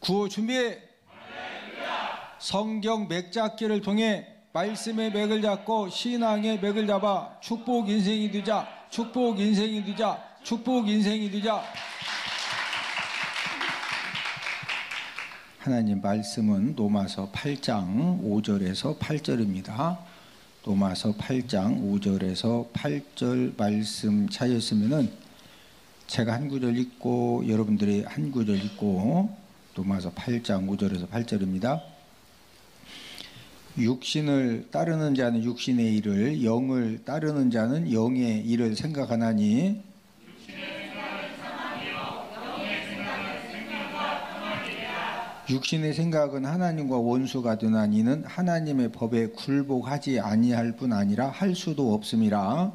구호 준비. 성경 맥잡기를 통해 말씀의 맥을 잡고 신앙의 맥을 잡아 축복 인생이 되자. 축복 인생이 되자. 축복 인생이 되자. 하나님 말씀은 로마서 8장 5절에서 8절입니다. 로마서 8장 5절에서 8절 말씀 찾으시면은 제가 한 구절 읽고 여러분들이 한 구절 읽고 로마서 8장 5절에서 8절입니다. 육신을 따르는 자는 육신의 일을 영을 따르는 자는 영의 일을 생각하나니 육신의 생각은 하나님과 원수가 되나 니 는 하나님의 법에 굴복하지 아니할 뿐 아니라 할 수도 없음이라.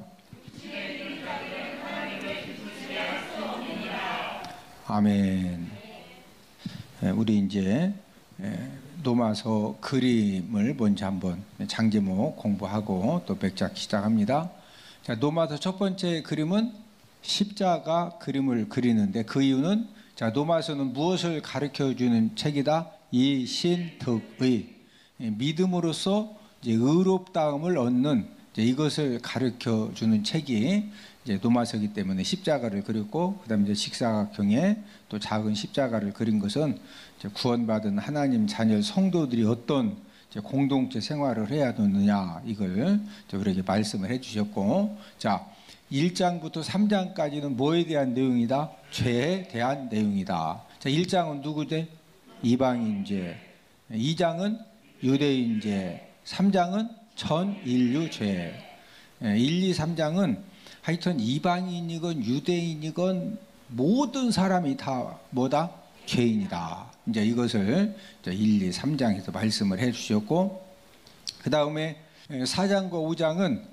아멘. 예, 우리 이제 예, 노마서 그림을 먼저 한번 장제목 공부하고 또 백작 시작합니다. 자, 노마서 첫 번째 그림은 십자가 그림을 그리는데 그 이유는 자, 노마서는 무엇을 가르쳐 주는 책이다? 이 신득의 예, 믿음으로써 이제 의롭다움을 얻는 이것을 가르쳐 주는 책이 이제 노마서기 때문에 십자가를 그렸고 그다음에 이제 직사각형의 또 작은 십자가를 그린 것은 구원받은 하나님 자녀 성도들이 어떤 공동체 생활을 해야 되느냐 이걸 우리에게 말씀을 해주셨고 자 1장부터 3장까지는 뭐에 대한 내용이다? 죄에 대한 내용이다. 자 1장은 누구대? 이방인죄 2장은 유대인죄 3장은 전 인류 죄 1, 2, 3장은 하여튼 이방인이건 유대인이건 모든 사람이 다 뭐다? 죄인이다. 이제 이것을 1, 2, 3장에서 말씀을 해 주셨고 그 다음에 4장과 5장은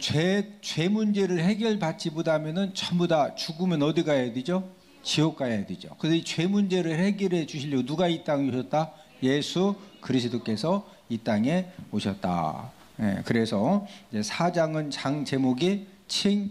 죄, 죄 문제를 해결받지 못하면은 전부 다 죽으면 어디 가야 되죠? 지옥 가야 되죠. 그래서 이죄 문제를 해결해 주시려고 누가 이 땅에 오셨다? 예수 그리스도께서 이 땅에 오셨다. 예, 그래서 이제 4장은 장 제목이 칭의.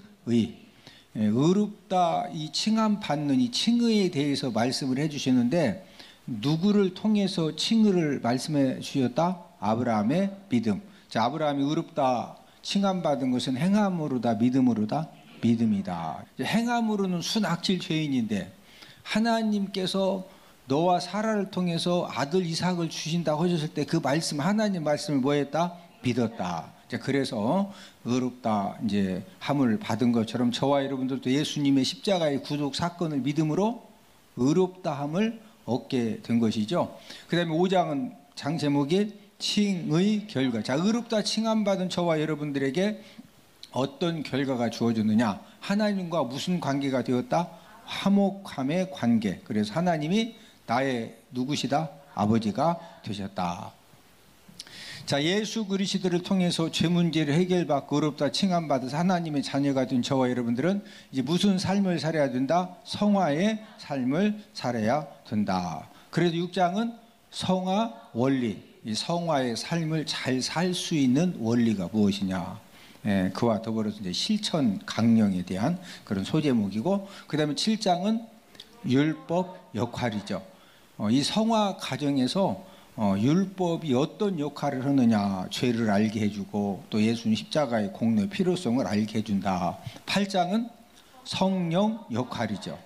예, 의롭다 이 칭함 받는 이 칭의에 대해서 말씀을 해 주시는데 누구를 통해서 칭의를 말씀해 주셨다? 아브라함의 믿음. 자, 아브라함이 의롭다 칭함 받은 것은 행함으로다 믿음으로다 믿음이다. 행함으로는 순악질 죄인인데 하나님께서 너와 사라를 통해서 아들 이삭을 주신다고 하셨을 때 그 말씀 하나님 말씀을 뭐했다 믿었다. 그래서 의롭다 이제 함을 받은 것처럼 저와 여러분들도 예수님의 십자가의 구속 사건을 믿음으로 의롭다 함을 얻게 된 것이죠. 그다음에 5장은 장 제목이 칭의 결과. 자, 의롭다 칭함 받은 저와 여러분들에게 어떤 결과가 주어졌느냐? 하나님과 무슨 관계가 되었다? 화목함의 관계. 그래서 하나님이 나의 누구시다? 아버지가 되셨다. 자, 예수 그리스도를 통해서 죄 문제를 해결받고 의롭다 칭함받아서 하나님의 자녀가 된 저와 여러분들은 이제 무슨 삶을 살아야 된다? 성화의 삶을 살아야 된다. 그래서 6장은 성화 원리, 이 성화의 삶을 잘 살 수 있는 원리가 무엇이냐? 예, 그와 더불어서 이제 실천 강령에 대한 그런 소제목이고, 그 다음에 7장은 율법 역할이죠. 어, 이 성화 과정에서 어, 율법이 어떤 역할을 하느냐 죄를 알게 해주고 또 예수님 십자가의 공로의 필요성을 알게 해준다. 8장은 성령 역할이죠.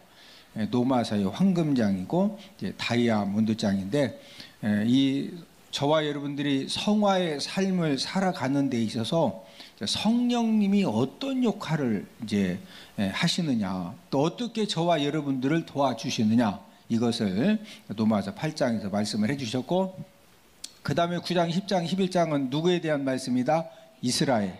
예, 노마사의 황금장이고 다이아몬드장인데 예, 이 저와 여러분들이 성화의 삶을 살아가는 데 있어서 성령님이 어떤 역할을 이제 예, 하시느냐 또 어떻게 저와 여러분들을 도와주시느냐 이것을 노마서 8장에서 말씀을 해주셨고 그 다음에 9장, 10장, 11장은 누구에 대한 말씀이다? 이스라엘.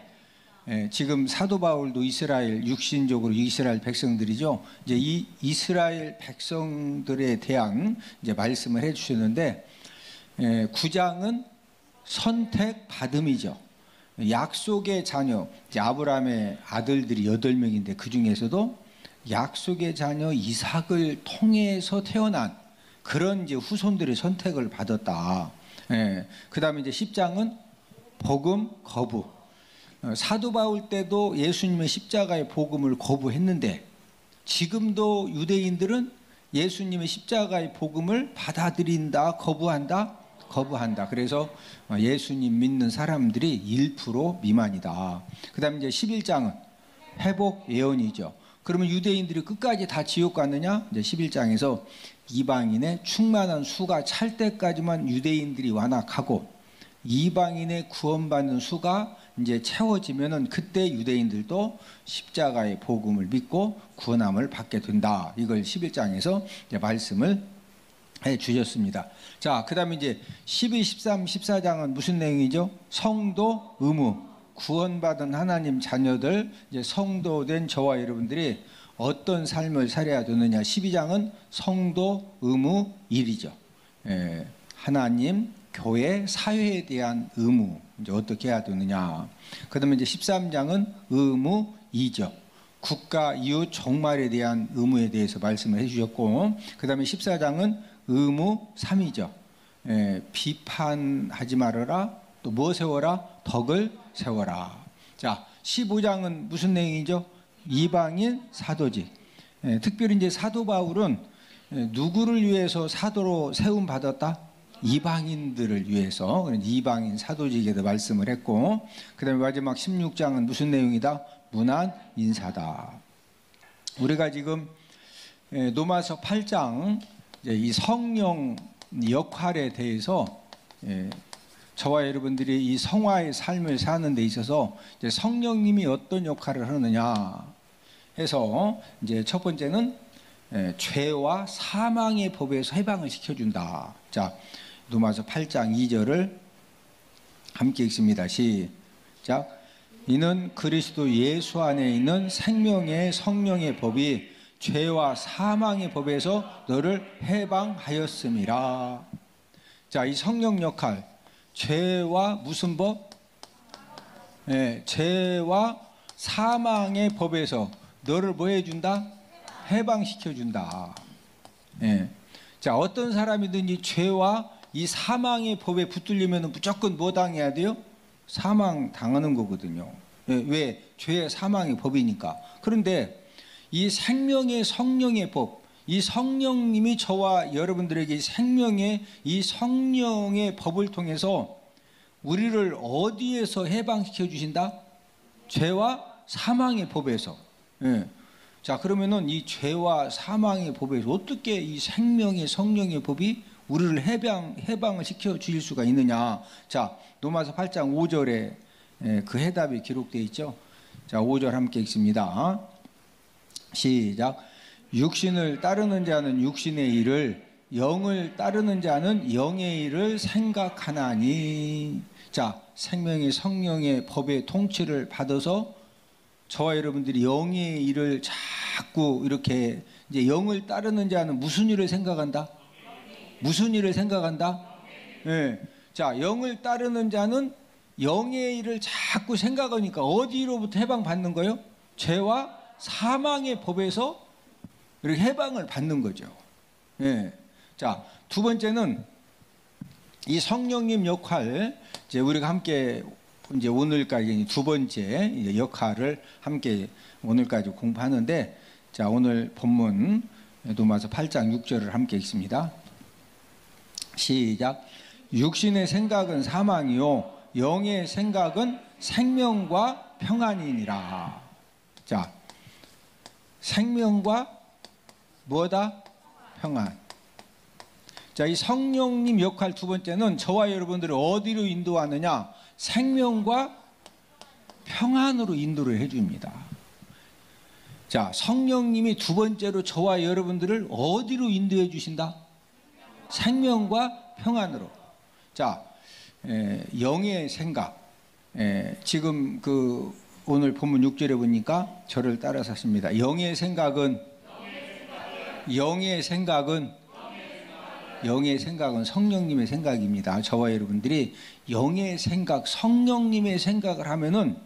예, 지금 사도 바울도 이스라엘 육신적으로 이스라엘 백성들이죠. 이제 이 이스라엘 백성들에 대한 이제 말씀을 해주셨는데 예, 9장은 선택 받음이죠. 약속의 자녀, 아브라함의 아들들이 8명인데 그 중에서도 약속의 자녀 이삭을 통해서 태어난 그런 이제 후손들의 선택을 받았다. 예. 그 다음에 이제 10장은 복음 거부. 어, 사도 바울 때도 예수님의 십자가의 복음을 거부했는데 지금도 유대인들은 예수님의 십자가의 복음을 받아들인다, 거부한다, 거부한다. 그래서 어, 예수님 믿는 사람들이 1% 미만이다. 그다음에 이제 11장은 회복 예언이죠. 그러면 유대인들이 끝까지 다 지옥 갔느냐? 이제 11장에서 이방인의 충만한 수가 찰 때까지만 유대인들이 완악하고 이방인의 구원받는 수가 이제 채워지면은 그때 유대인들도 십자가의 복음을 믿고 구원함을 받게 된다. 이걸 11장에서 말씀을 해 주셨습니다. 자, 그다음에 이제 12, 13, 14장은 무슨 내용이죠? 성도 의무. 구원받은 하나님 자녀들 이제 성도된 저와 여러분들이 어떤 삶을 살아야 되느냐? 12장은 성도 의무 일이죠. 예, 하나님 교회 사회에 대한 의무 이제 어떻게 해야 되느냐. 그다음에 이제 13장은 의무 2죠. 국가 이웃 종말에 대한 의무에 대해서 말씀을 해 주셨고 그다음에 14장은 의무 3이죠. 예, 비판하지 말아라. 또 뭐 세워라? 덕을 세워라. 자, 15장은 무슨 내용이죠? 이방인 사도직. 예, 특별히 이제 사도 바울은 예, 누구를 위해서 사도로 세움 받았다? 이방인들을 위해서 이방인 사도직에도 말씀을 했고 그다음에 마지막 16장은 무슨 내용이다? 문안 인사다. 우리가 지금 예, 노마서 8장 이 성령 역할에 대해서 예, 저와 여러분들이 이 성화의 삶을 사는 데 있어서 성령님이 어떤 역할을 하느냐 해서 이제 첫 번째는 예, 죄와 사망의 법에서 해방을 시켜준다. 자, 누마서 8장 2절을 함께 읽습니다. 시작. 이는 그리스도 예수 안에 있는 생명의 성령의 법이 죄와 사망의 법에서 너를 해방하였음이라. 자, 이 성령 역할, 죄와 무슨 법? 네, 죄와 사망의 법에서 너를 뭐 해준다? 해방시켜준다. 네. 자, 어떤 사람이든지 죄와 이 사망의 법에 붙들리면 무조건 뭐 당해야 돼요? 사망 당하는 거거든요. 네, 왜? 죄의 사망의 법이니까. 그런데 이 생명의 성령의 법, 이 성령님이 저와 여러분들에게 생명의 이 성령의 법을 통해서 우리를 어디에서 해방시켜 주신다? 죄와 사망의 법에서. 예. 자, 그러면은 이 죄와 사망의 법에서 어떻게 이 생명의 성령의 법이 우리를 해방, 해방을 시켜 주실 수가 있느냐. 자, 노마서 8장 5절에 예, 그 해답이 기록되어 있죠. 자, 5절 함께 읽습니다. 시작. 육신을 따르는 자는 육신의 일을 영을 따르는 자는 영의 일을 생각하나니 자 생명의 성령의 법의 통치를 받아서 저와 여러분들이 영의 일을 자꾸 이렇게 이제 영을 따르는 자는 무슨 일을 생각한다? 무슨 일을 생각한다? 예. 네. 자, 영을 따르는 자는 영의 일을 자꾸 생각하니까 어디로부터 해방받는 거요? 죄와 사망의 법에서 이렇게 해방을 받는 거죠. 예. 자, 두 번째는 이 성령님 역할, 이제 우리가 함께 이제 오늘까지 두 번째 역할을 함께 오늘까지 공부하는데, 자, 오늘 본문 도마서 8장 6절을 함께 읽습니다. 시작. 육신의 생각은 사망이요, 영의 생각은 생명과 평안이니라. 자, 생명과 뭐다? 평안. 자, 이 성령님 역할 두 번째는 저와 여러분들을 어디로 인도하느냐? 생명과 평안으로 인도를 해줍니다. 자, 성령님이 두 번째로 저와 여러분들을 어디로 인도해 주신다? 생명과 평안으로. 자, 에, 영의 생각. 에, 지금 그 오늘 본문 6절에 보니까 저를 따라서 하십니다. 영의 생각은 영의 생각은 영의 생각은 성령님의 생각입니다. 저와 여러분들이 영의 생각, 성령님의 생각을 하면은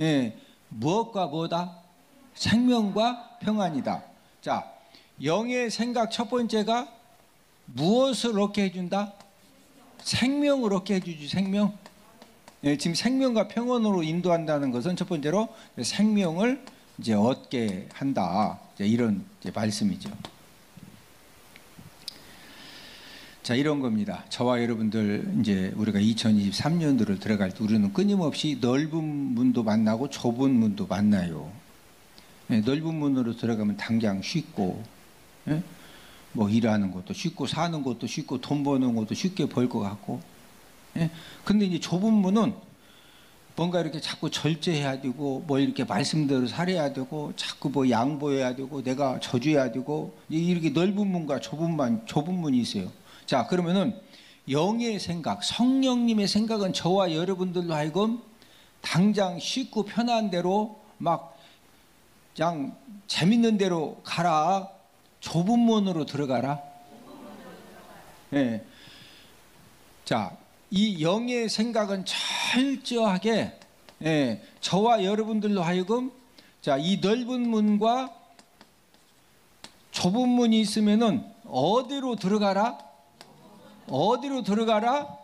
예, 무엇과 뭐다? 생명과 평안이다. 자, 영의 생각 첫 번째가 무엇을 얻게 해준다? 생명을 얻게 해주지 생명. 예, 지금 생명과 평온으로 인도한다는 것은 첫 번째로 생명을 이제 얻게 한다. 이제 이런 이제 말씀이죠. 자 이런 겁니다. 저와 여러분들 이제 우리가 2023년도를 들어갈 때 우리는 끊임없이 넓은 문도 만나고 좁은 문도 만나요. 예, 넓은 문으로 들어가면 당장 쉽고 예? 뭐 일하는 것도 쉽고 사는 것도 쉽고 돈 버는 것도 쉽게 벌 것 같고 예? 근데 이제 좁은 문은 뭔가 이렇게 자꾸 절제해야 되고 뭐 이렇게 말씀대로 살아야 되고 자꾸 뭐 양보해야 되고 내가 져줘야 되고 이렇게 넓은 문과 좁은 문 좁은 문이 있어요. 자 그러면은 영의 생각, 성령님의 생각은 저와 여러분들로 하여금 당장 쉽고 편한 대로 막 그냥 재밌는 대로 가라. 좁은 문으로 들어가라. 예. 자, 이 영의 생각은 철저하게 예, 저와 여러분들로 하여금 자, 이 넓은 문과 좁은 문이 있으면은 어디로 들어가라? 어디로 들어가라?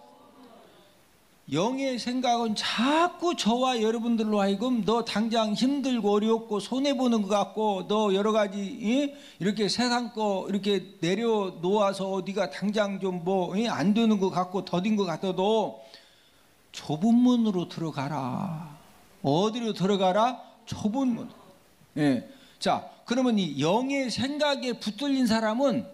영의 생각은 자꾸 저와 여러분들로 하여금 너 당장 힘들고 어렵고 손해 보는 것 같고 너 여러 가지 이? 이렇게 세상 거 이렇게 내려 놓아서 어디가 당장 좀 뭐 안 되는 것 같고 더딘 것 같아도 좁은 문으로 들어가라. 어디로 들어가라? 좁은 문. 예. 자, 그러면 이 영의 생각에 붙들린 사람은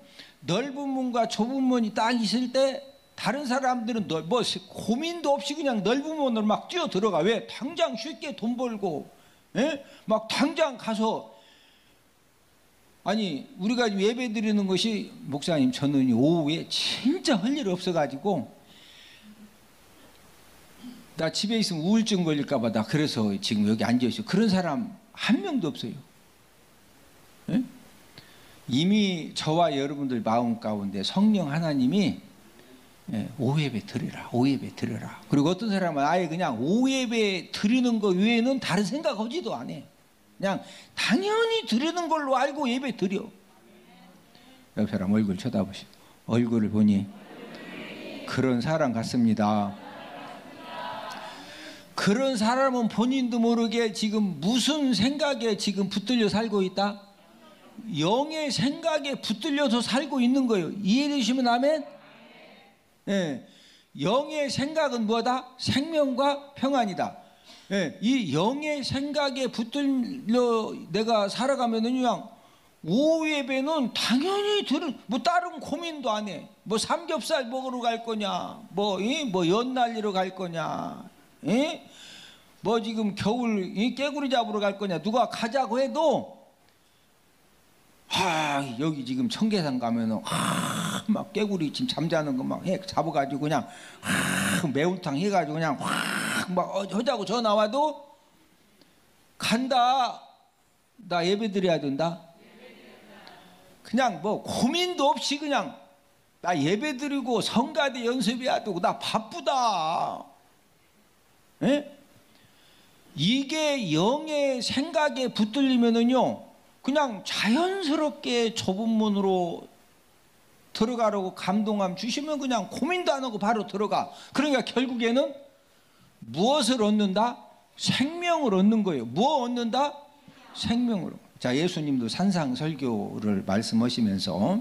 넓은 문과 좁은 문이 딱 있을 때 다른 사람들은 너- 뭐 고민도 없이 그냥 넓은 문으로 막 뛰어 들어가. 왜? 당장 쉽게 돈 벌고, 예? 막 당장 가서 아니 우리가 예배 드리는 것이 목사님 저는 오후에 진짜 할 일 없어가지고 나 집에 있으면 우울증 걸릴까봐 나 그래서 지금 여기 앉아 있어. 그런 사람 한 명도 없어요. 예? 이미 저와 여러분들 마음 가운데 성령 하나님이 예, 오예배 드리라, 오예배 드리라. 그리고 어떤 사람은 아예 그냥 오예배 드리는 거 외에는 다른 생각 하지도 안 해. 그냥 당연히 드리는 걸로 알고 예배 드려. 옆 사람 얼굴 쳐다보시고 얼굴을 보니 그런 사람 같습니다. 그런 사람은 본인도 모르게 지금 무슨 생각에 지금 붙들려 살고 있다? 영의 생각에 붙들려서 살고 있는 거예요. 이해되시면 아멘? 예. 영의 생각은 뭐다? 생명과 평안이다. 예. 이 영의 생각에 붙들려 내가 살아가면은 그냥 오후 예배는 당연히 들은 뭐 다른 고민도 안 해. 뭐 삼겹살 먹으러 갈 거냐? 뭐 이? 뭐 연날리러 갈 거냐? 예? 뭐 지금 겨울 이 깨구리 잡으러 갈 거냐? 누가 가자고 해도 아 여기 지금 청계산 가면은 아, 막 깨구리 지금 잠자는 거 막 해 잡아가지고 그냥 아, 매운탕 해가지고 그냥 확막 하자고 전화 와도 간다. 나 예배 드려야 된다. 그냥 뭐 고민도 없이 그냥 나 예배 드리고 성가대 연습해야 되고 나 바쁘다. 예? 이게 영의 생각에 붙들리면은요 그냥 자연스럽게 좁은 문으로 들어가라고 감동함 주시면 그냥 고민도 안 하고 바로 들어가. 그러니까 결국에는 무엇을 얻는다? 생명을 얻는 거예요. 뭐 얻는다? 생명으로. 자, 예수님도 산상 설교를 말씀하시면서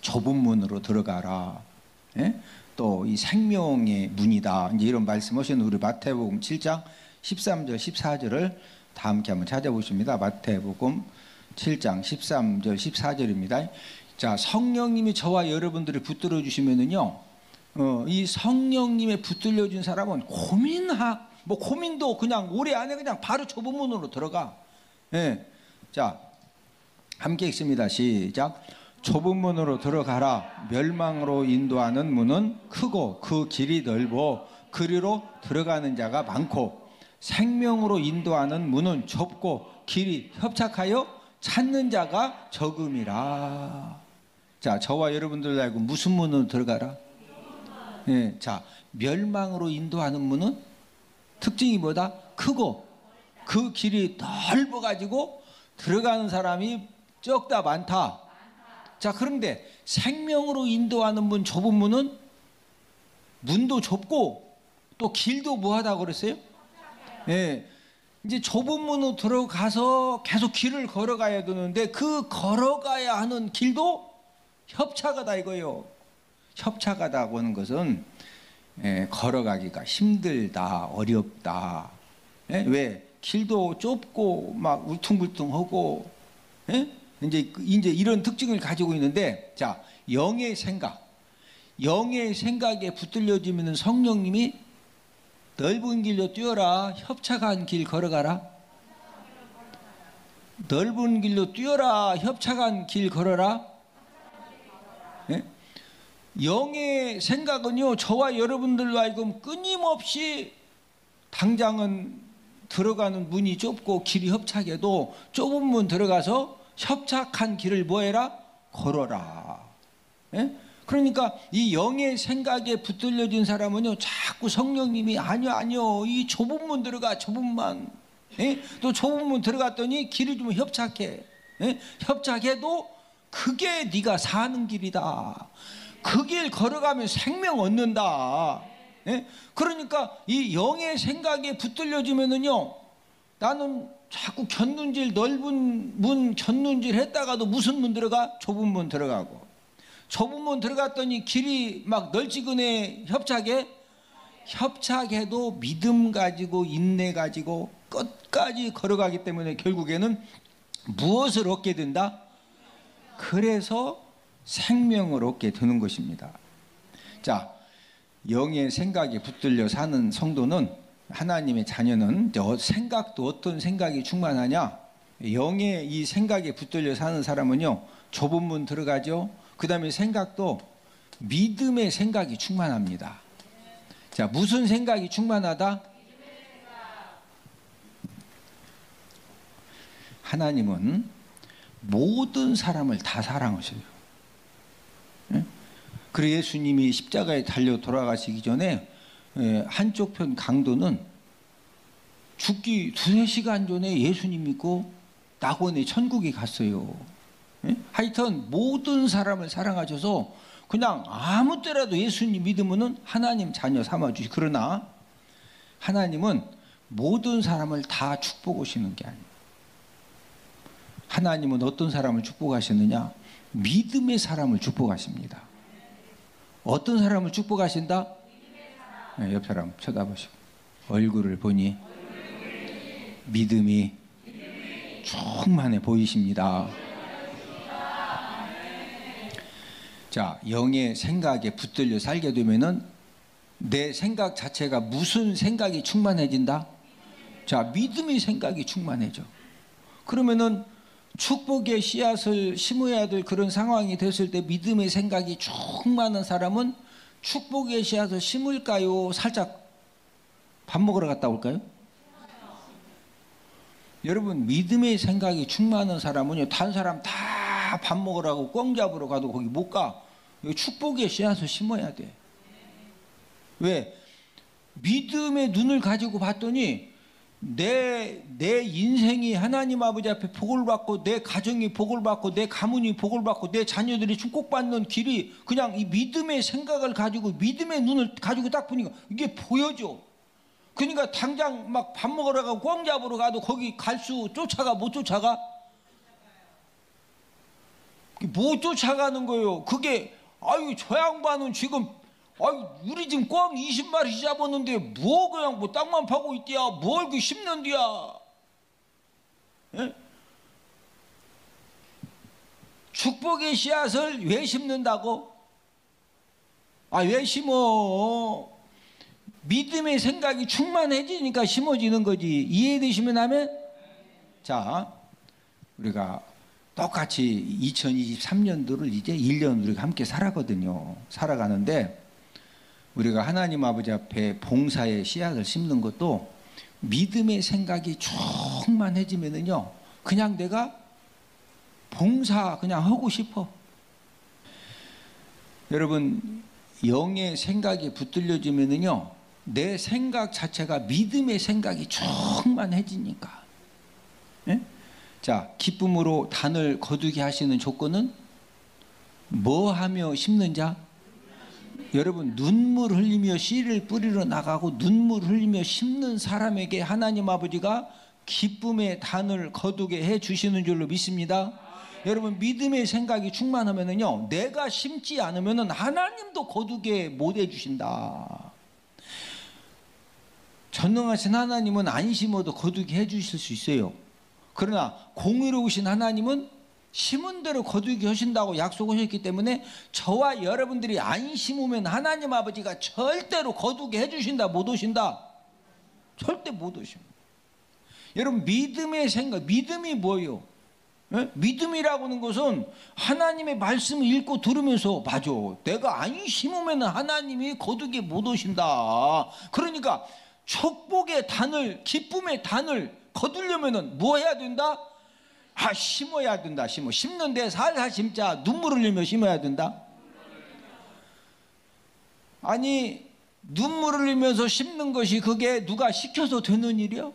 좁은 문으로 들어가라. 예? 또이 생명의 문이다. 이제 이런 말씀하시는 우리 마태복음 7장 13절 14절을 다 함께 한번 찾아보십니다. 마태복음 7장 13절 14절입니다. 자, 성령님이 저와 여러분들을 붙들어 주시면은요. 어, 이 성령님의 붙들려 준 사람은 고민하 뭐 고민도 그냥 오래 안에 그냥 바로 좁은 문으로 들어가. 예. 자, 함께 읽습니다. 시작. 좁은 문으로 들어가라. 멸망으로 인도하는 문은 크고 그 길이 넓어 그리로 들어가는 자가 많고 생명으로 인도하는 문은 좁고 길이 협착하여 찾는 자가 적음이라. 자, 저와 여러분들 알고 무슨 문으로 들어가라? 예, 자, 멸망으로 인도하는 문은 특징이 뭐다? 크고 그 길이 넓어 가지고 들어가는 사람이 적다 많다. 자, 그런데 생명으로 인도하는 문 좁은 문은 문도 좁고 또 길도 뭐하다 그랬어요? 예. 이제 좁은 문으로 들어가서 계속 길을 걸어가야 되는데 그 걸어가야 하는 길도 협착하다 이거예요. 협착하다고 하는 것은 예, 걸어가기가 힘들다, 어렵다. 예? 왜 길도 좁고 막 울퉁불퉁하고 예? 이제 이제 이런 특징을 가지고 있는데 자 영의 생각, 영의 생각에 붙들려지면 성령님이 넓은 길로 뛰어라, 협착한 길 걸어가라. 넓은 길로 뛰어라, 협착한 길 걸어라. 예? 영의 생각은요, 저와 여러분들과 하여금 끊임없이 당장은 들어가는 문이 좁고 길이 협착해도 좁은 문 들어가서 협착한 길을 뭐해라? 걸어라. 예? 그러니까 이 영의 생각에 붙들려진 사람은요, 자꾸 성령님이 아니요, 아니요, 이 좁은 문 들어가, 좁은 문. 예? 또 좁은 문 들어갔더니 길을 좀 협착해. 예? 협착해도 그게 네가 사는 길이다. 그 길 걸어가면 생명 얻는다. 예? 그러니까 이 영의 생각에 붙들려지면은요, 나는 자꾸 견눈질 넓은 문 견눈질 했다가도 무슨 문 들어가? 좁은 문 들어가고. 문 들어갔더니 길이 막 널찍은해 협착해? 협착해도 믿음 가지고 인내 가지고 끝까지 걸어가기 때문에 결국에는 무엇을 얻게 된다? 그래서 생명을 얻게 되는 것입니다. 자, 영의 생각에 붙들려 사는 성도는 하나님의 자녀는 생각도 어떤 생각이 충만하냐? 영의 이 생각에 붙들려 사는 사람은요, 좁은 문 들어가죠. 그 다음에 생각도 믿음의 생각이 충만합니다. 자, 무슨 생각이 충만하다? 하나님은 모든 사람을 다 사랑하셔요. 예? 그래 예수님이 십자가에 달려 돌아가시기 전에 예, 한쪽 편 강도는 죽기 두세 시간 전에 예수님 믿고 낙원에 천국에 갔어요. 예? 하여튼 모든 사람을 사랑하셔서 그냥 아무 때라도 예수님 믿으면 하나님 자녀 삼아 주시. 그러나 하나님은 모든 사람을 다 축복하시는 게 아니에요. 하나님은 어떤 사람을 축복하시느냐? 믿음의 사람을 축복하십니다. 어떤 사람을 축복하신다? 네, 옆 사람 쳐다보시고 얼굴을 보니 믿음이 충만해 보이십니다. 자, 영의 생각에 붙들려 살게 되면은 내 생각 자체가 무슨 생각이 충만해진다? 자, 믿음의 생각이 충만해져. 그러면은 축복의 씨앗을 심어야 될 그런 상황이 됐을 때 믿음의 생각이 충만한 사람은 축복의 씨앗을 심을까요? 살짝 밥 먹으러 갔다 올까요? 여러분 믿음의 생각이 충만한 사람은요 다른 사람 다 밥 먹으라고 꽝 잡으러 가도 거기 못 가. 축복의 씨앗을 심어야 돼. 왜? 믿음의 눈을 가지고 봤더니 내, 내 인생이 하나님 아버지 앞에 복을 받고 내 가정이 복을 받고 내 가문이 복을 받고 내 자녀들이 축복받는 길이 그냥 이 믿음의 생각을 가지고 믿음의 눈을 가지고 딱 보니까 이게 보여져. 그러니까 당장 막 밥 먹으러 가고 꽝 잡으러 가도 거기 갈 수 쫓아가 못 쫓아가? 못 쫓아가는 거예요. 그게 아유 저 양반은 지금 아유 우리 지금 꽝 20마리 잡았는데 뭐 그냥 뭐 땅만 파고 있디야 뭘 그 심는디야 예? 축복의 씨앗을 왜 심는다고? 아 왜 심어? 믿음의 생각이 충만해지니까 심어지는 거지 이해되시면 하면 자 우리가 똑같이 2023년도를 이제 1년 우리가 함께 살아거든요. 살아가는데 우리가 하나님 아버지 앞에 봉사의 씨앗을 심는 것도 믿음의 생각이 충만해지면은요. 그냥 내가 봉사 그냥 하고 싶어. 여러분 영의 생각이 붙들려지면은요. 내 생각 자체가 믿음의 생각이 충만해지니까. 예? 자, 기쁨으로 단을 거두게 하시는 조건은 뭐 하며 심는 자? 여러분, 눈물 흘리며 씨를 뿌리러 나가고 눈물 흘리며 심는 사람에게 하나님 아버지가 기쁨의 단을 거두게 해 주시는 줄로 믿습니다. 여러분 믿음의 생각이 충만하면은요 내가 심지 않으면은 하나님도 거두게 못 해 주신다. 전능하신 하나님은 안 심어도 거두게 해 주실 수 있어요. 그러나 공의로우신 하나님은 심은 대로 거두게 하신다고 약속하셨기 때문에 저와 여러분들이 안 심으면 하나님 아버지가 절대로 거두게 해주신다 못 오신다 절대 못 오십니다. 여러분 믿음의 생각 믿음이 뭐예요? 예? 믿음이라고 하는 것은 하나님의 말씀을 읽고 들으면서 맞아 내가 안 심으면 하나님이 거두게 못 오신다 그러니까 축복의 단을 기쁨의 단을 거두려면은 뭐 해야 된다? 아 심어야 된다 심어 심는데 살살 심자 눈물 흘리며 심어야 된다 아니 눈물 흘리면서 심는 것이 그게 누가 시켜서 되는 일이야?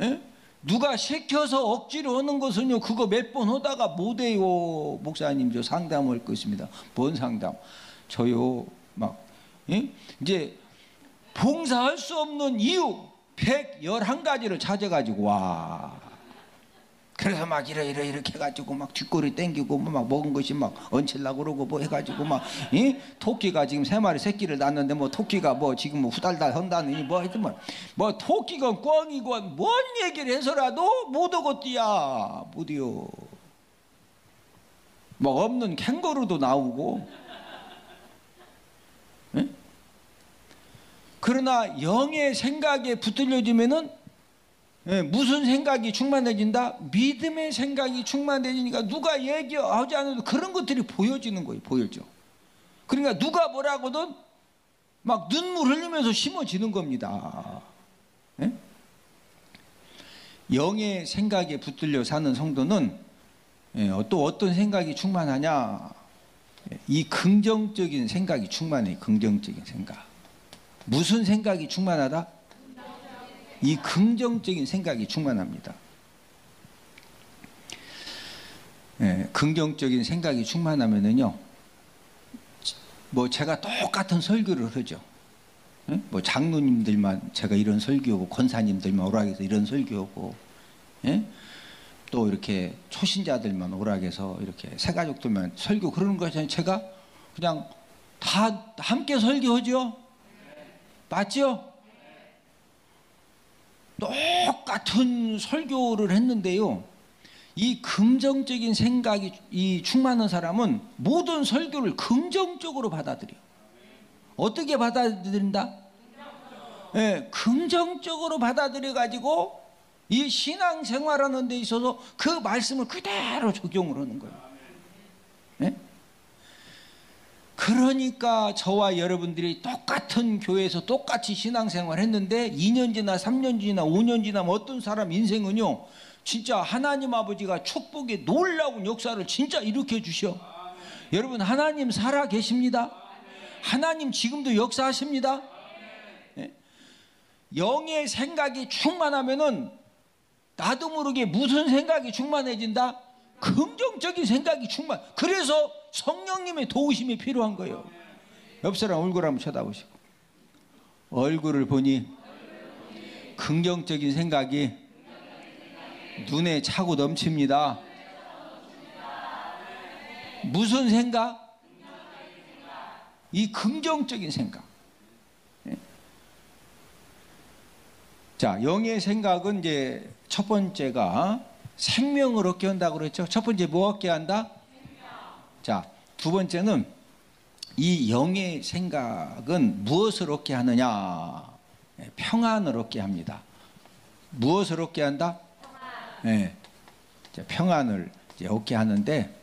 예? 누가 시켜서 억지로 하는 것은요 그거 몇 번 하다가 못해요 목사님 저 상담할 것입니다 뭔 상담 저요 막 예? 이제 봉사할 수 없는 이유 111가지를 찾아가지고 와. 그래서 막 이래 이래 이렇게 해가지고 막 뒷골이 땡기고 뭐막 먹은 것이 막 얹힐라고 그러고 뭐 해가지고 막 이? 토끼가 지금 세 마리 새끼를 낳는데 뭐 토끼가 뭐 지금 뭐 후달달 한다느니 뭐 하여튼 뭐, 뭐 토끼건 꿩이건 뭔 얘기를 해서라도 못 오겠디야. 못이요 뭐 없는 캥거루도 나오고 그러나 영의 생각에 붙들려지면은 예, 무슨 생각이 충만해진다? 믿음의 생각이 충만해지니까 누가 얘기하지 않아도 그런 것들이 보여지는 거예요. 보여져. 그러니까 누가 뭐라고든 막 눈물 흘리면서 심어지는 겁니다. 예? 영의 생각에 붙들려 사는 성도는 예, 또 어떤 생각이 충만하냐? 예, 이 긍정적인 생각이 충만해. 긍정적인 생각. 무슨 생각이 충만하다? 이 긍정적인 생각이 충만합니다. 예, 긍정적인 생각이 충만하면은요, 뭐 제가 똑같은 설교를 하죠. 예? 뭐 장로님들만 제가 이런 설교하고 권사님들만 오락해서 이런 설교하고, 예? 또 이렇게 초신자들만 오락해서 이렇게 새가족들만 설교 그러는 것이 제가 그냥 다 함께 설교하죠. 맞죠? 똑같은 설교를 했는데요. 이 긍정적인 생각이 이 충만한 사람은 모든 설교를 긍정적으로 받아들여. 어떻게 받아들인다? 예, 네, 긍정적으로 받아들여 가지고 이 신앙 생활하는 데 있어서 그 말씀을 그대로 적용을 하는 거예요. 네? 그러니까 저와 여러분들이 똑같은 교회에서 똑같이 신앙생활 했는데 2년 지나 3년 지나 5년 지나면 어떤 사람 인생은요 진짜 하나님 아버지가 축복의 놀라운 역사를 진짜 일으켜 주셔 여러분 하나님 살아 계십니다 하나님 지금도 역사하십니다 예? 영의 생각이 충만하면은 나도 모르게 무슨 생각이 충만해진다 긍정적인 생각이 충만. 그래서 성령님의 도우심이 필요한 거예요. 옆 사람 얼굴 한번 쳐다보시고 얼굴을 보니 긍정적인 생각이 눈에 차고 넘칩니다. 무슨 생각? 이 긍정적인 생각. 예? 자, 영의 생각은 이제 첫 번째가 생명을 얻게 한다고 그랬죠. 첫 번째 뭐 얻게 한다? 자, 두 번째는 이 영의 생각은 무엇을 얻게 하느냐? 네, 평안을 얻게 합니다. 무엇을 얻게 한다? 네, 평안을 얻게 하는데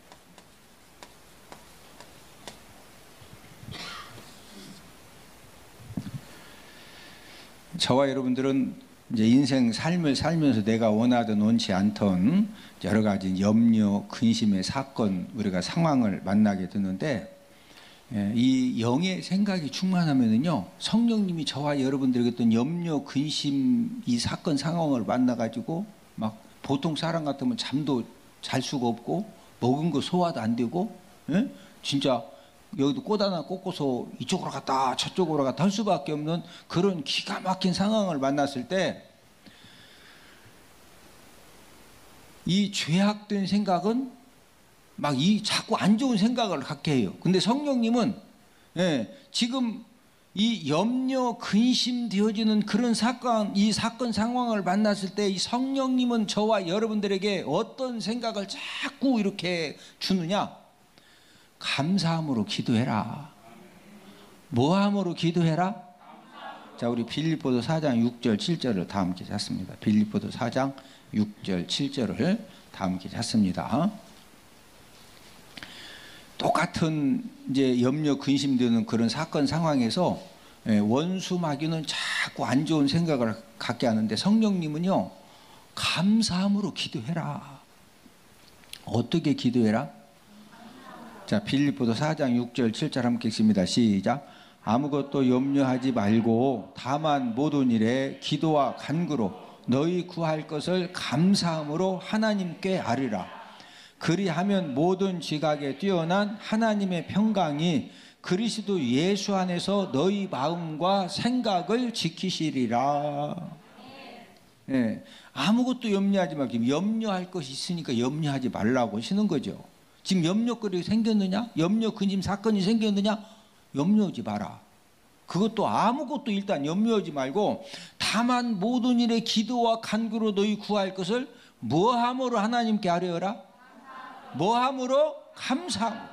저와 여러분들은 이제 인생 삶을 살면서 내가 원하든 원치 않던 여러 가지 염려, 근심의 사건, 우리가 상황을 만나게 되는데 예, 이 영의 생각이 충만하면은요 성령님이 저와 여러분들에게 어떤 염려, 근심 이 사건 상황을 만나가지고 막 보통 사람 같으면 잠도 잘 수가 없고 먹은 거 소화도 안 되고 예? 진짜 여기도 꽃 하나 꽂고서 이쪽으로 갔다 저쪽으로 갔다 할 수밖에 없는 그런 기가 막힌 상황을 만났을 때 이 죄악된 생각은 막 이 자꾸 안 좋은 생각을 갖게 해요. 근데 성령님은 예, 지금 이 염려 근심 되어지는 그런 사건 이 사건 상황을 만났을 때 이 성령님은 저와 여러분들에게 어떤 생각을 자꾸 이렇게 주느냐 감사함으로 기도해라 뭐함으로 기도해라 자 우리 빌립보도 4장 6절 7절을 다 함께 찾습니다 빌립보도 4장 6절 7절을 다 함께 찾습니다 똑같은 이제 염려 근심되는 그런 사건 상황에서 예, 원수 마귀는 자꾸 안 좋은 생각을 갖게 하는데 성령님은요 감사함으로 기도해라. 어떻게 기도해라? 자 빌립보도 4장 6절 7절 함께 읽습니다. 시작. 아무것도 염려하지 말고 다만 모든 일에 기도와 간구로 너희 구할 것을 감사함으로 하나님께 아뢰라. 그리하면 모든 지각에 뛰어난 하나님의 평강이 그리스도 예수 안에서 너희 마음과 생각을 지키시리라. 예, 아무것도 염려하지 말고 염려할 것이 있으니까 염려하지 말라고 하시는 거죠. 지금 염려거리 생겼느냐? 염려 근심 사건이 생겼느냐? 염려하지 마라. 그것도 아무것도 일단 염려하지 말고 다만 모든 일에 기도와 간구로 너희 구할 것을 뭐함으로 하나님께 아뢰어라? 뭐함으로? 감사함으로.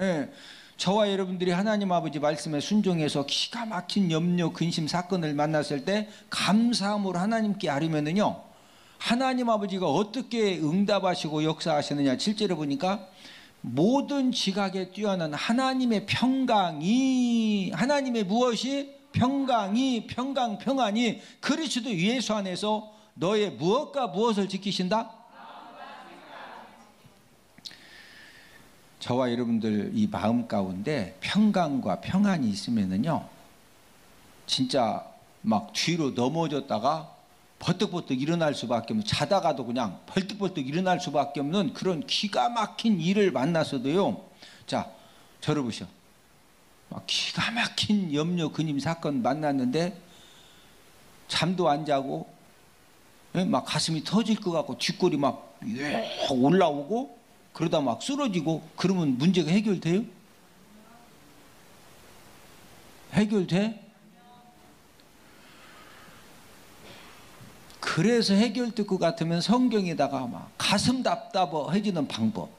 예. 저와 여러분들이 하나님 아버지 말씀에 순종해서 기가 막힌 염려, 근심 사건을 만났을 때 감사함으로 하나님께 아뢰면은요. 하나님 아버지가 어떻게 응답하시고 역사하시느냐 실제로 보니까 모든 지각에 뛰어난 하나님의 평강이 하나님의 무엇이 평강이 평강 평안이 그리스도 예수 안에서 너의 무엇과 무엇을 지키신다? 저와 여러분들 이 마음 가운데 평강과 평안이 있으면은요, 진짜 막 뒤로 넘어졌다가 버뜩버뜩 일어날 수밖에 없는, 자다가도 그냥 벌떡벌떡 일어날 수밖에 없는 그런 기가 막힌 일을 만나서도요, 자, 저를. 막 기가 막힌 염려 근임 사건 만났는데, 잠도 안 자고, 예, 막 가슴이 터질 것 같고, 뒷골이 막 올라오고, 그러다 막 쓰러지고 그러면 문제가 해결돼요? 해결돼? 그래서 해결될 것 같으면 성경에다가 막 가슴 답답해지는 방법,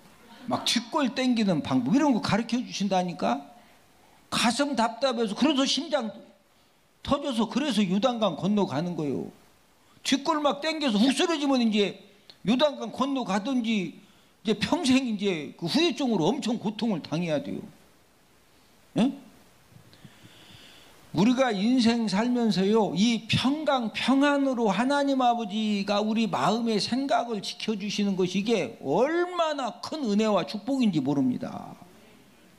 막 뒷골 땡기는 방법 이런 거 가르쳐 주신다니까. 가슴 답답해서 그래서 심장 터져서 그래서 유단강 건너가는 거예요. 뒷골 막 땡겨서 훅 쓰러지면 이제 유단강 건너가든지 이제 평생 이제 그 후유증으로 엄청 고통을 당해야 돼요. 예? 우리가 인생 살면서요, 이 평강, 평안으로 하나님 아버지가 우리 마음의 생각을 지켜주시는 것이 이게 얼마나 큰 은혜와 축복인지 모릅니다.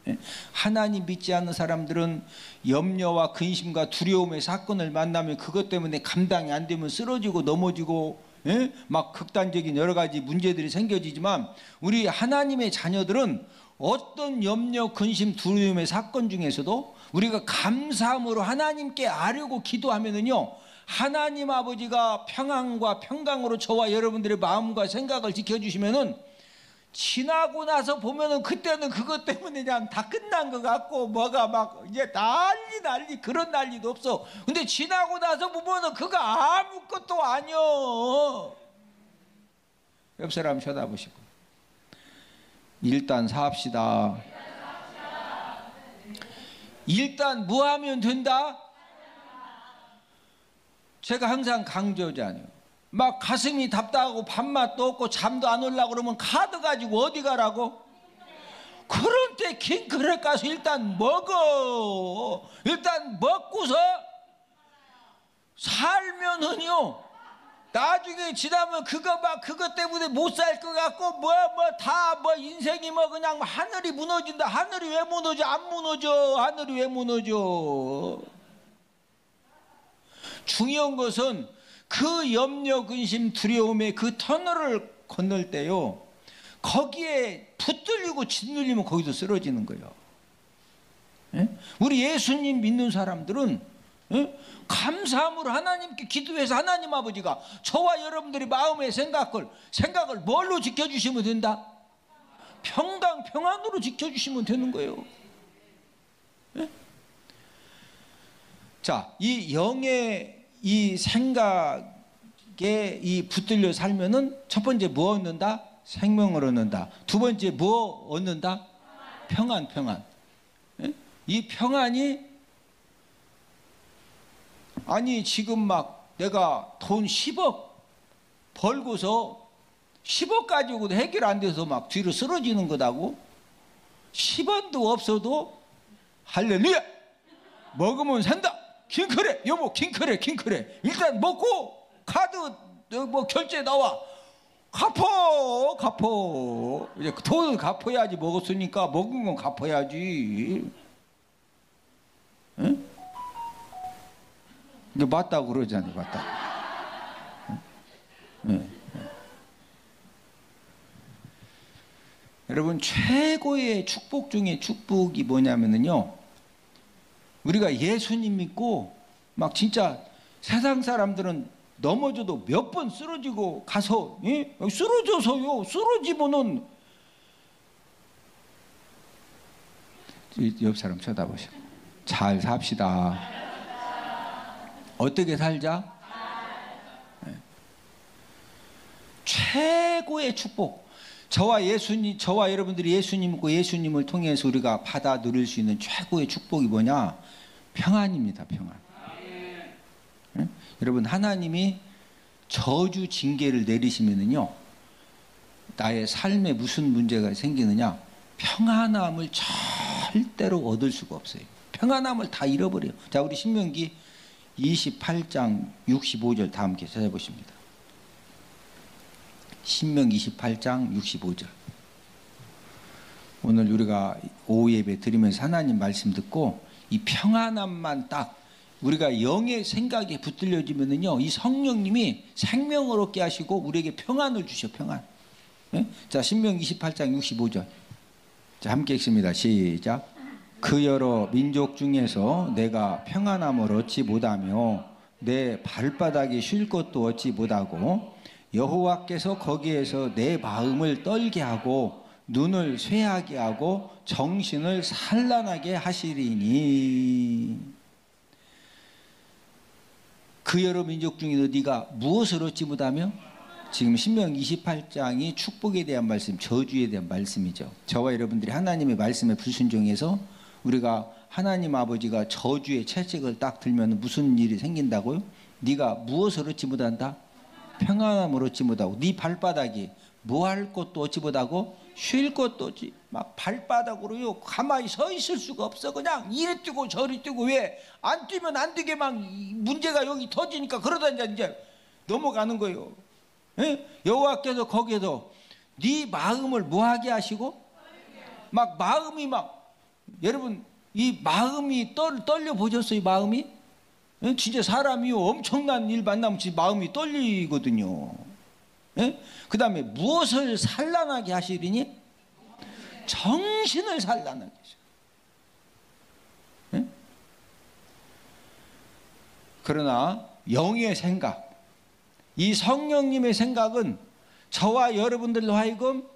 예? 하나님 믿지 않는 사람들은 염려와 근심과 두려움의 사건을 만나면 그것 때문에 감당이 안 되면 쓰러지고 넘어지고 예? 막 극단적인 여러 가지 문제들이 생겨지지만 우리 하나님의 자녀들은 어떤 염려, 근심, 두려움의 사건 중에서도 우리가 감사함으로 하나님께 아뢰고 기도하면은요, 하나님 아버지가 평안과 평강으로 저와 여러분들의 마음과 생각을 지켜주시면은 지나고 나서 보면은 그때는 그것 때문에 그냥 다 끝난 것 같고 뭐가 막 이제 난리 난리 그런 난리도 없어. 근데 지나고 나서 보면은 그거 아무것도 아니여. 옆 사람 쳐다보시고 일단 사합시다. 일단 뭐 하면 된다? 제가 항상 강조하잖아요. 막 가슴이 답답하고 밥맛도 없고 잠도 안 올라 그러면 카드 가지고 어디 가라고? 그런 때 킹크랩 가서 일단 먹어. 일단 먹고서 살면은요. 나중에 지나면 그거 막 그것 때문에 못 살 것 같고 뭐 뭐다뭐 인생이 뭐 그냥 하늘이 무너진다. 하늘이 왜 무너져? 안 무너져. 하늘이 왜 무너져? 중요한 것은 그 염려, 근심, 두려움의 그 터널을 건널 때요. 거기에 붙들리고 짓눌리면 거기서 쓰러지는 거예요. 예? 우리 예수님 믿는 사람들은 예? 감사함으로 하나님께 기도해서 하나님 아버지가 저와 여러분들이 마음의 생각을 생각을 뭘로 지켜주시면 된다? 평강 평안으로 지켜주시면 되는 거예요. 예? 자, 이 영의 이 생각에 이 붙들려 살면은 첫 번째 뭐 얻는다? 생명을 얻는다. 두 번째 뭐 얻는다? 평안, 평안. 예? 이 평안이 아니 지금 막 내가 돈 10억 벌고서 10억 가지고도 해결 안 돼서 막 뒤로 쓰러지는 거다고? 10원도 없어도 할렐루야! 먹으면 산다! 킹크레! 여보 킹크레 킹크레! 일단 먹고 카드 뭐 결제 나와! 갚어 갚어! 이제 그 돈을 갚아야지 먹었으니까 먹은 건 갚아야지 맞다고 그러잖아요 맞다 응? 응. 여러분 최고의 축복 중에 축복이 뭐냐면요 우리가 예수님 믿고 막 진짜 세상 사람들은 넘어져도 몇 번 쓰러지고 가서 예? 쓰러져서요 쓰러지면은 옆 사람 쳐다보시고 잘 삽시다 어떻게 살자? 예. 최고의 축복. 저와 예수님 저와 여러분들이 예수님 믿고 예수님을 통해서 우리가 받아 누릴 수 있는 최고의 축복이 뭐냐? 평안입니다 평안. 예? 여러분 하나님이 저주 징계를 내리시면은요 나의 삶에 무슨 문제가 생기느냐? 평안함을 절대로 얻을 수가 없어요. 평안함을 다 잃어버려요. 자 우리 신명기 28장 65절 다 함께 찾아보십니다. 신명 28장 65절. 오늘 우리가 오후 예배 드리면서 하나님 말씀 듣고 이 평안함만 딱 우리가 영의 생각에 붙들려지면은요 이 성령님이 생명을 얻게 하시고 우리에게 평안을 주셔 평안. 예? 자 신명 28장 65절. 자 함께 읽습니다. 시작 그 여러 민족 중에서 내가 평안함을 얻지 못하며 내 발바닥이 쉴 것도 얻지 못하고 여호와께서 거기에서 내 마음을 떨게 하고 눈을 쇠하게 하고 정신을 산란하게 하시리니 그 여러 민족 중에도 네가 무엇을 얻지 못하며 지금 신명 28장이 축복에 대한 말씀, 저주에 대한 말씀이죠. 저와 여러분들이 하나님의 말씀에 불순종해서 우리가 하나님 아버지가 저주의 채찍을 딱 들면 무슨 일이 생긴다고요? 네가 무엇을 얻지 못한다? 평안함을 얻지 못하고 네 발바닥이 뭐 할 것도 얻지 못하고? 쉴 것도 없지 막 발바닥으로요. 가만히 서 있을 수가 없어. 그냥 이리 뛰고 저리 뛰고 왜? 안 뛰면 안 되게 막 문제가 여기 터지니까 그러다 이제 넘어가는 거예요. 예? 여호와께서 거기에서 네 마음을 뭐하게 하시고? 막 마음이 막 여러분 이 마음이 떨, 떨려 보셨어요 마음이 예? 진짜 사람이 엄청난 일 만나면 마음이 떨리거든요 예? 그 다음에 무엇을 산란하게 하시리니 정신을 산란하게 하셔 예? 그러나 영의 생각 이 성령님의 생각은 저와 여러분들로 하여금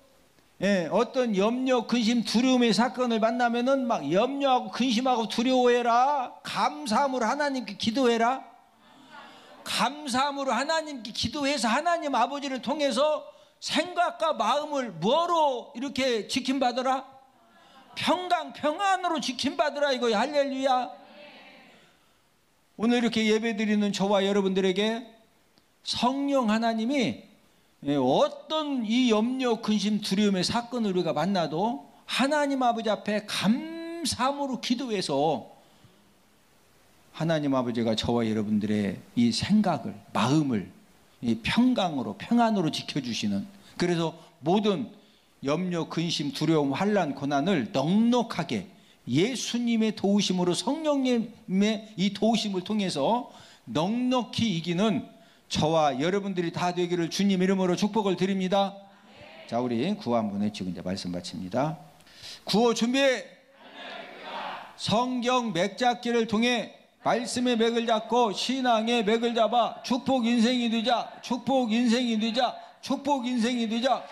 예, 어떤 염려, 근심, 두려움의 사건을 만나면은 막 염려하고 근심하고 두려워해라. 감사함으로 하나님께 기도해라. 감사함으로 하나님께 기도해서 하나님 아버지를 통해서 생각과 마음을 뭐로 이렇게 지킴받으라? 평강, 평안으로 지킴받으라 이거야. 할렐루야. 오늘 이렇게 예배 드리는 저와 여러분들에게 성령 하나님이 예, 어떤 이 염려, 근심, 두려움의 사건을 우리가 만나도 하나님 아버지 앞에 감사함으로 기도해서 하나님 아버지가 저와 여러분들의 이 생각을, 마음을 이 평강으로, 평안으로 지켜주시는 그래서 모든 염려, 근심, 두려움, 환란, 고난을 넉넉하게 예수님의 도우심으로 성령님의 이 도우심을 통해서 넉넉히 이기는 저와 여러분들이 다 되기를 주님 이름으로 축복을 드립니다. 자, 우리 구호 한번 외치고 이제 말씀 마칩니다. 구호 준비! 성경 맥잡기를 통해 말씀의 맥을 잡고 신앙의 맥을 잡아 축복 인생이 되자 축복 인생이 되자 축복 인생이 되자